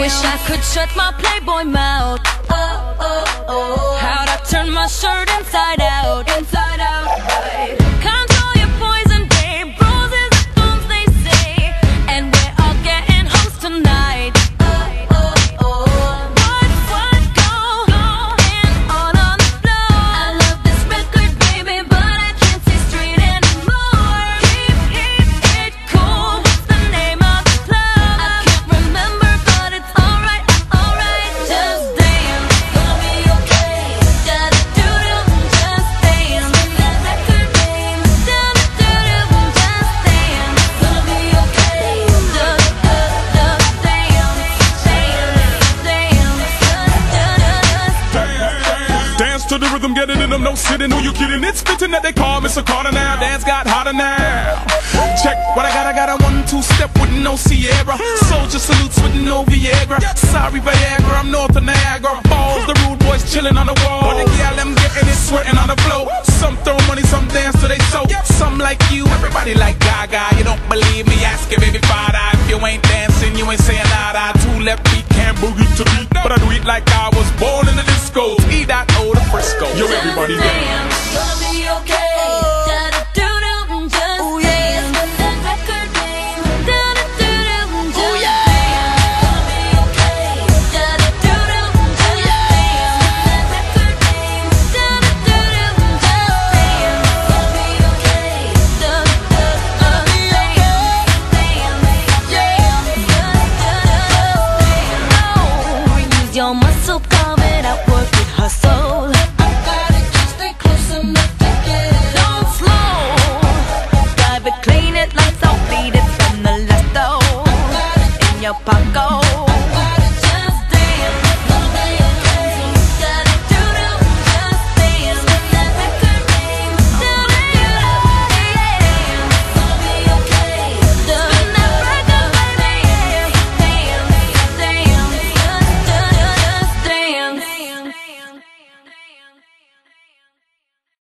Wish I could shut my playboy mouth. Oh, oh, oh. How'd I turn my shirt inside out? Rhythm, get in them, no sitting, who you kidding? It's fitting that they call Mr. Carter now. Dance got hotter now. Check what I got, I got a one, two step with no Ciara. Soldier salutes with no Viagra. Sorry, Viagra, I'm north of Niagara. Balls, the rude boys chilling on the wall. The gal, them getting it, sweating on the floor. Some throw money, some dance till they so. Some like you, everybody like Gaga. You don't believe me, ask your baby father. If you ain't dancing, you ain't saying nada. Two left feet can't boogie to beat. But I do it like I was Frisco. Yo, everybody dance. пока